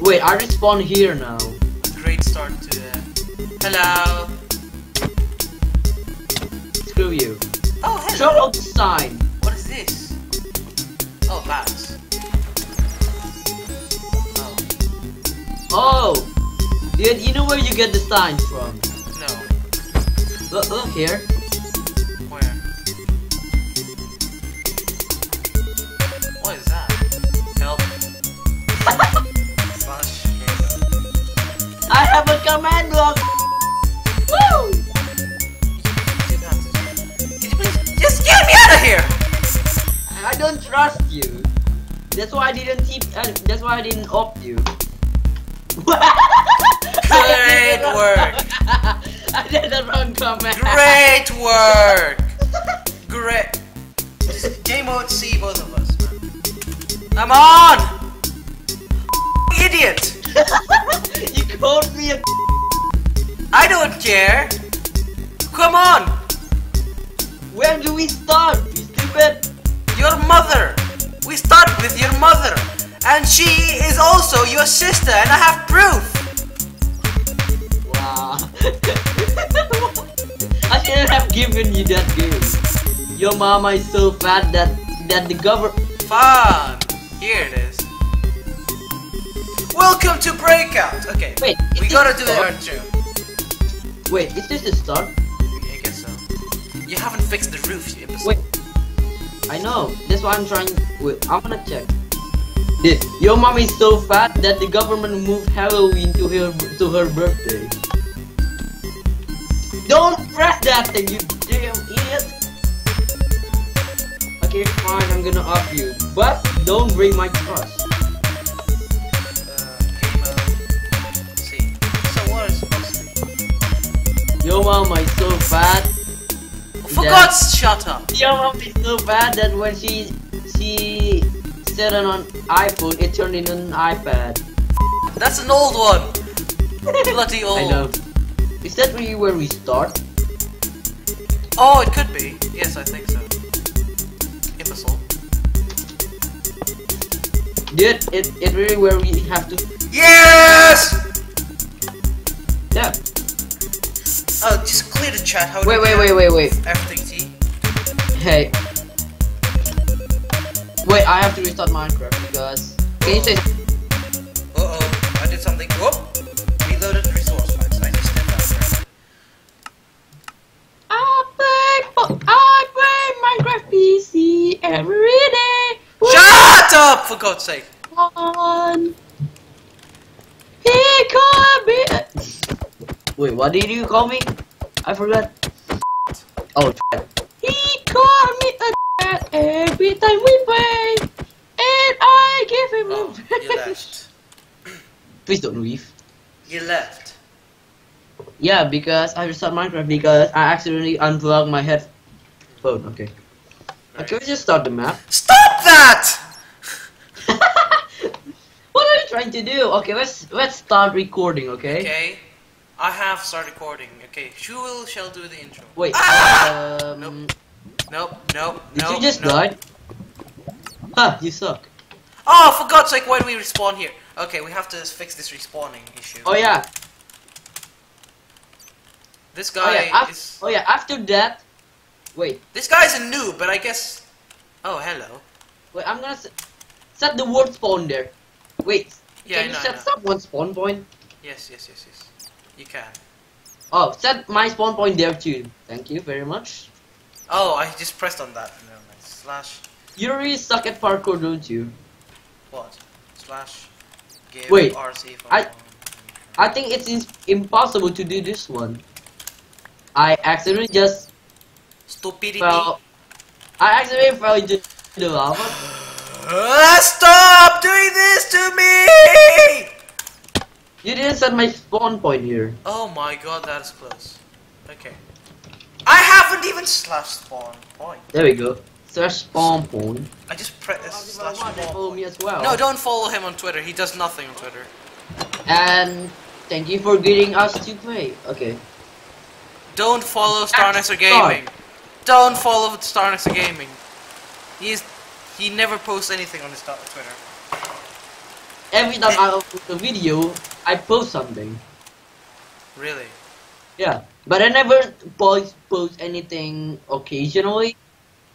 Wait, I respawn here now. Great start to the. Hello. Screw you. Oh, Show hello. out the sign. What is this? Oh, bats. Oh, Oh! Dude, you know where you get the signs from? no. Look, look here. That's why I didn't keep. Uh, that's why I didn't opt you. Great work. I did the wrong command. Great work! Great. Game mode C, both of us. I'm on! Idiot! you called me a. I don't care! Come on! When do we start? You stupid. Your mother! We start with your mother! And she is also your sister, and I have proof! Wow. I shouldn't have given you that game. Your mama is so fat that that the government. Fun! Here it is. Welcome to Breakout! Okay, Wait, we gotta do start? it intro. Wait, is this the start? I guess so. You haven't fixed the roof, imbecile. Wait. I know. That's why I'm trying. Wait, I'm gonna check. Your mom is so fat that the government moved Halloween to her to her birthday. Don't press that thing, you damn idiot. Okay, fine, I'm gonna off you, but don't break my trust. Uh, game mode. See. So what is supposed to be? Your mom is so fat. For God's shut up! Your mom is so bad that when she it on iPhone, it turned into an iPad. That's an old one! Bloody old. I know. Is that really where we start? Oh, it could be. Yes, I think so. Imbecile. Dude, it it really where we have to. Yes! Yeah. Oh, just clear the chat. How Wait, wait, wait, wait, wait. Everything T. Hey. Wait, I have to restart Minecraft because. Can you say? Uh oh, I did something. Whoop! Reloaded resource packs. I just did that. I play. I play Minecraft PC every day. Shut up! For God's sake. On. He called me. Wait, what did you call me? I forgot. Oh, he called me a cat every time we play, and I give him Oh, a. you left. Please don't leave. You left. Yeah, because I restart Minecraft because I accidentally unplugged my headphone. Okay. Okay, we just start the map. Stop that! what are you trying to do? Okay, let's let's start recording. Okay. Okay. I have started recording. Okay, Shul shall do the intro. Wait. Ah! Um, Nope. Nope, nope, Did nope. you just nope. die? Huh, you suck. Oh, for God's sake, why do we respawn here? Okay, we have to fix this respawning issue. Oh yeah. This Oh guy yeah. Af- is. oh yeah. After that, wait. This guy's a noob, but I guess. Oh, hello. Wait. I'm gonna set, set the word spawn there. Wait. Yeah, can you set no. someone's spawn point? Yes, yes, yes, yes. You can. Oh, set my spawn point there too. Thank you very much. Oh, I just pressed on that. Never mind. Slash. You really suck at parkour, don't you? What? Slash. Give Wait, RC for I- I think it's impossible to do this one. I accidentally just Stupidity. fell. I accidentally fell into the lava. Uh, stop doing this to me! You didn't set my spawn point here. Oh my god, that is close. Okay. I haven't even slash spawn point. There we go. Slash spawn point. I just press slash Slash spawn follow me as well. No, don't follow him on Twitter. He does nothing on Twitter. And thank you for getting us to play. Okay. Don't follow StarNexter Start. Gaming. Don't follow StarNexter Gaming. He is he never posts anything on his Twitter. every time I upload a video, I post something. Really? Yeah, but I never post post anything occasionally.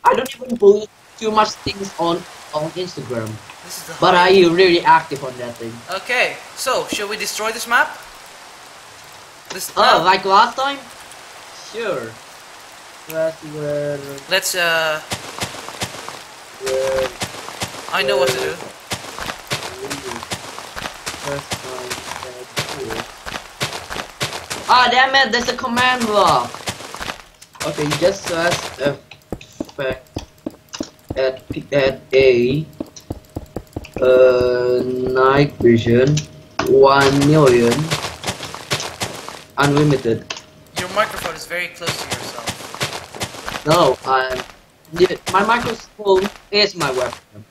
I don't even post too much things on on Instagram. This is the But I high- really active on that thing. Okay, so shall we destroy this map? This Oh, now- like last time? Sure. Where's where, let's uh where, I know what to do. First time, uh, cool. Ah, damn it! There's a command block. Okay, just search effect at P- at a uh night vision one million unlimited. Your microphone is very close to yourself. No, I'm. Dude, my microphone is my weapon.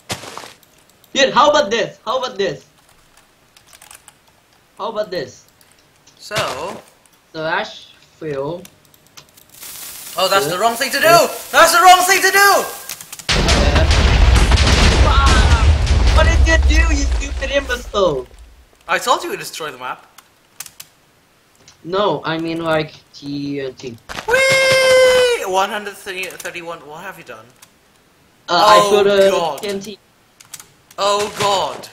Dude, how about this? How about this? How about this? So Slash fill. Oh that's the wrong thing to do! That's the wrong thing to do! Wow! What did you do, you stupid imbecile? I told you to destroy the map. No, I mean like TNT. Whee! 131. What have you done? Uh, Oh, I put a God. TNT. Oh god.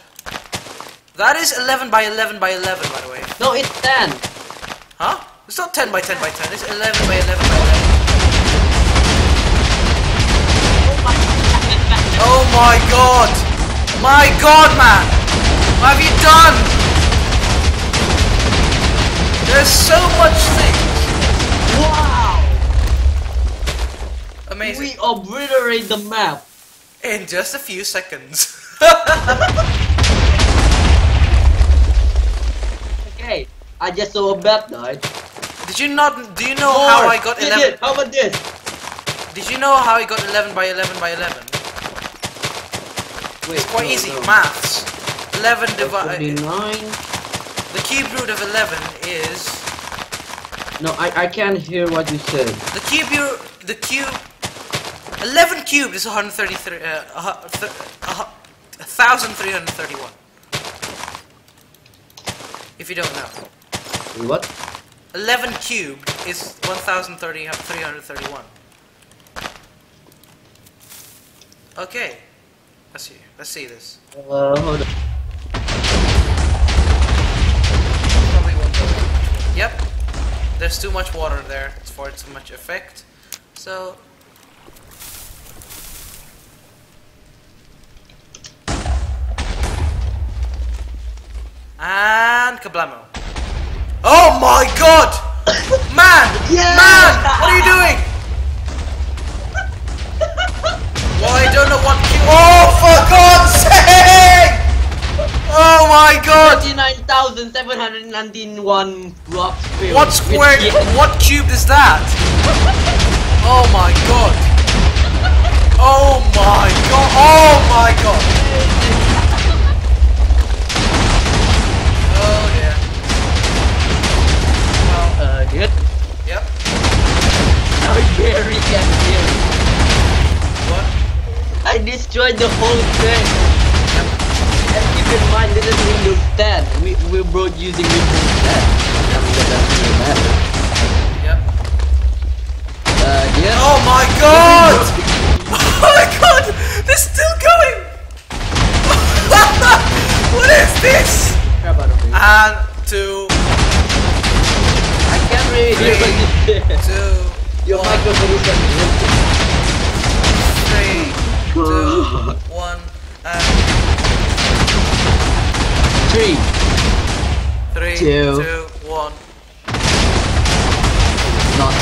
That is 11 by 11 by 11, by the way. No, it's 10. Huh? It's not 10 by 10 by 10. It's 11 by 11 by 11. Oh my god! My god, man! What have you done? There's so much things. Wow! Amazing. We obliterate the map. In just a few seconds. Okay, I just saw a bat died. Did you not? Do you know how I got You 11? did. How about this? Did you know how I got 11 by 11 by 11? Wait, It's quite no, easy. no. Maths. 11 divided. nine. The cube root of 11 is No, I, I can't hear what you said. the cube. root- The cube. 11 cubed is 133. Uh, th- a 1,331. If you don't know. What? 11 cubed is 1,331. Okay. Let's see. Let's see this. Uh, hold on. Probably won't go too much. Yep. There's too much water there for too much effect. So. And kablamo. Oh my god! Man! Yeah! Man! What are you doing? well, I don't know what. Oh, for God's sake! Oh my god! 39,791 blocks. What square? What cube is that? Oh my god! Oh my god! Oh my god! Can hear. What? I destroyed the whole thing. And keep in mind, this is Windows 10. We, we're both using Windows 10. I mean, that doesn't really matter. Yep. Uh. Oh my god! Oh my god! They're still going! what is this? Crap out of it. And two, I can't really hear what you two, Your one, microphone is unmuted. three, two, one, and Three. three, Two. two. Not.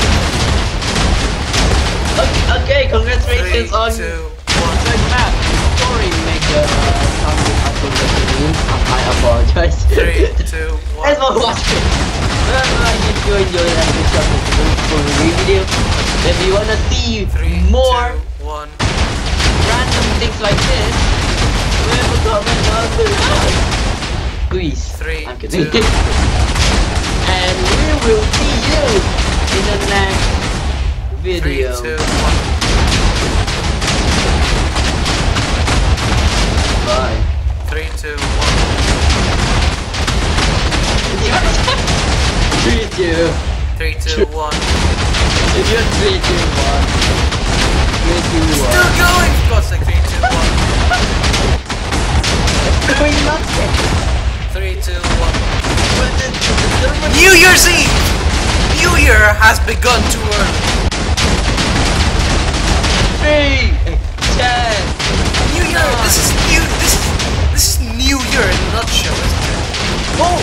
Okay, okay congratulations Three, on two, the map. Sorry, make the something. I apologize. three, two, one. Thanks for watching. Uh, if you enjoyed that episode of the video, if you wanna see Three, more two, one. random things like this, leave a comment down below. Please. Three, I'm kidding. two. and we will see you in the next video. two, one. Bye. Three, two, one. three, two. Three, two, one. If you're three, two, one. Three, two, one. Still going. Of course, like three, two, one. going nothing. Three, two, one. New Year's Eve. New Year has begun to early. Three, ten. New Year. This is new this is, this is New Year in a nutshell, isn't it? Oh,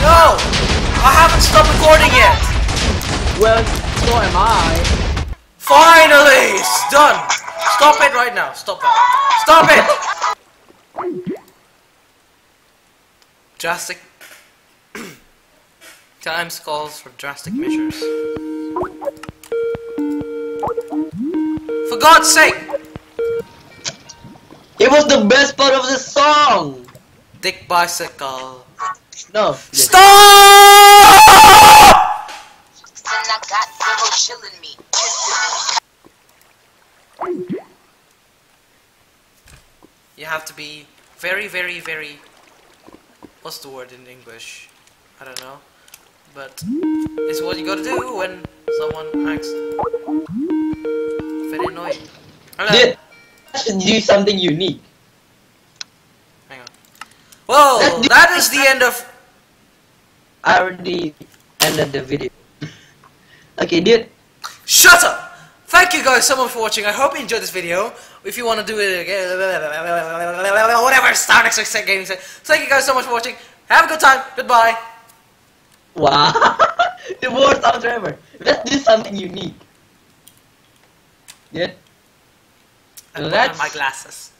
No! I haven't stopped recording yet! well, so am I. Finally! It's done! Stop it right now, stop it. Stop it! Drastic... Times calls for drastic measures. For God's sake! It was the best part of the song. Dick bicycle. No. Stop! And I got zero chilling me, kissing me. You have to be very, very, very. What's the word in English? I don't know. But it's what you gotta do when someone acts very annoying. Hello. Dude, Do something unique. Hang on. Whoa, That- is the end of. I already ended the video. okay, dude. Shut up! Thank you guys so much for watching. I hope you enjoyed this video. If you want to do it again, whatever, Star Next Gaming said. Thank you guys so much for watching. Have a good time. Goodbye. Wow. the worst outro ever. Let's do something unique. Dude. I Well, put on my glasses.